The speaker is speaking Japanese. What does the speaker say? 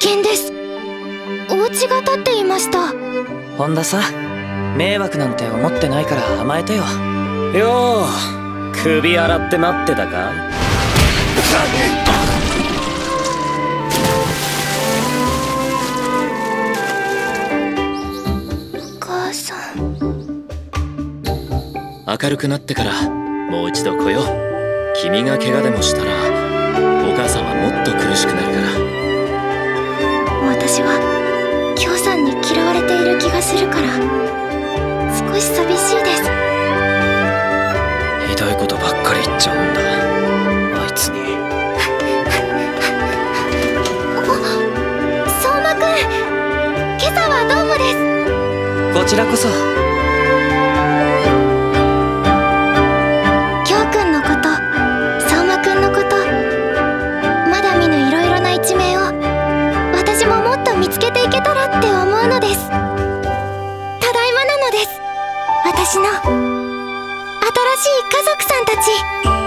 見です。お家が建っていました。本田さ迷惑なんて思ってないから甘えてよ。よう首洗って待ってたか？お母さん。明るくなってからもう一度来よう。君が怪我でもしたらお母さんはもっと苦しくなる私は京さんに嫌われている気がするから少し寂しいです。ひどいことばっかり言っちゃうんだ。あいつに。相馬くん今朝はどうもですこちらこそ私ももっと見つけていけたらって思うのです。ただいまなのです。私の新しい家族さんたち。